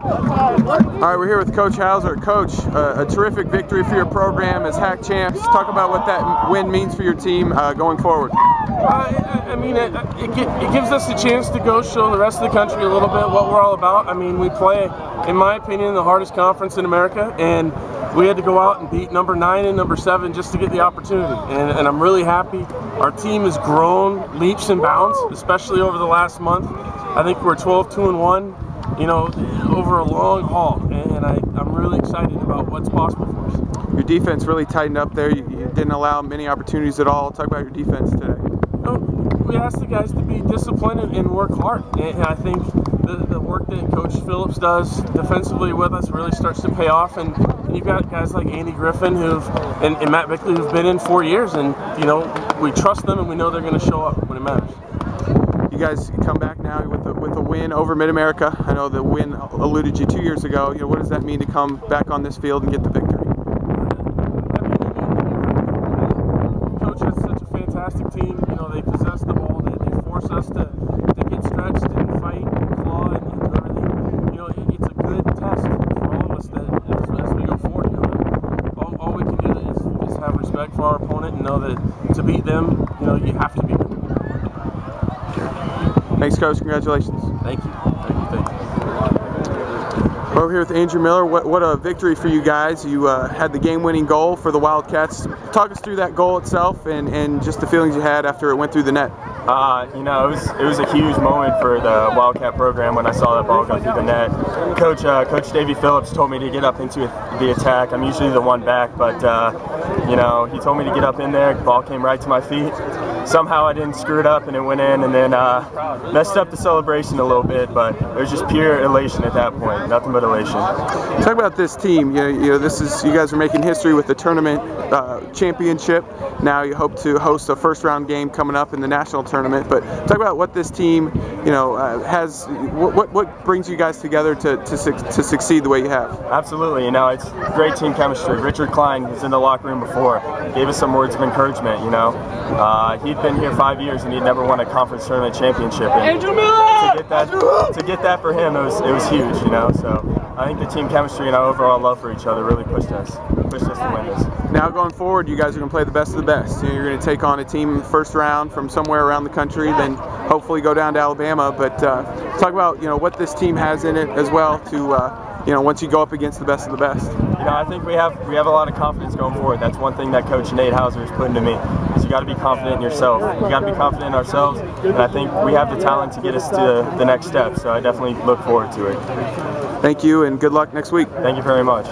All right, we're here with Coach Houser. Coach, uh, a terrific victory for your program as HAAC champs. Talk about what that win means for your team uh, going forward. Uh, I mean, it, it, it, gives us a chance to go show the rest of the country a little bit what we're all about. I mean, we play, in my opinion, the hardest conference in America, and we had to go out and beat number nine and number seven just to get the opportunity. And, and I'm really happy. Our team has grown leaps and bounds, especially over the last month. I think we're 12 2 and 1 you know, over a long haul. And I, I'm really excited about what's possible for us. Your defense really tightened up there. You, you didn't allow many opportunities at all. Talk about your defense today. You know, we asked the guys to be disciplined and, and work hard. And I think the, the, work that Coach Phillips does defensively with us really starts to pay off. And, and you've got guys like Andy Griffin who've and, and Matt Bickley who've been in four years, and you know we trust them and we know they're going to show up when it matters. You guys come back now with a, with a win over MidAmerica. I know the win eluded you two years ago. You know, what does that mean to come back on this field and get the victory? Coach has such a fantastic team. You know, they possess the ball. They, they force us to, to get stretched and fight and claw and, everything. You know, it, it's a good test for all of us that as, as we go forward. You know, all, all we can do is, is have respect for our opponent and know that to beat them, you know, you have to beat them. Thanks, Coach. Congratulations. Thank you. Thank you. Thank you. We're over here with Andrew Miller. What, what a victory for you guys. You uh, had the game-winning goal for the Wildcats. Talk us through that goal itself and, and just the feelings you had after it went through the net. Uh, you know, it was it was a huge moment for the Wildcat program when I saw that ball go through the net. Coach uh, Coach Davy Phillips told me to get up into the attack. I'm usually the one back, but uh, you know, he told me to get up in there. The ball came right to my feet somehow I didn't screw it up and it went in and then uh, messed up the celebration a little bit, but it was just pure elation at that point, nothing but elation. Talk about this team. You know, you know this is you guys are making history with the tournament uh, championship. Now you hope to host a first round game coming up in the national tournament. But talk about what this team, you know, uh, has. What, what brings you guys together to, to to succeed the way you have? Absolutely. You know, it's great team chemistry. Richard Klein was in the locker room before, gave us some words of encouragement. You know, uh, he'd been here five years and he'd never won a conference tournament championship. And Andrew Miller! To get that, to get that for him, it was it was huge. You know, so I think the team chemistry and our overall love for each other really pushed us pushed us to win this. Now going forward, you guys are going to play the best of the best. You're going to take on a team first round from somewhere around the country, then hopefully go down to Alabama. But uh, talk about you know what this team has in it as well to. Uh, you know, once you go up against the best of the best. You know, I think we have we have a lot of confidence going forward. That's one thing that Coach Nate Houser has put into me. Is you got to be confident in yourself. You got to be confident in ourselves, and I think we have the talent to get us to the next step. So I definitely look forward to it. Thank you, and good luck next week. Thank you very much.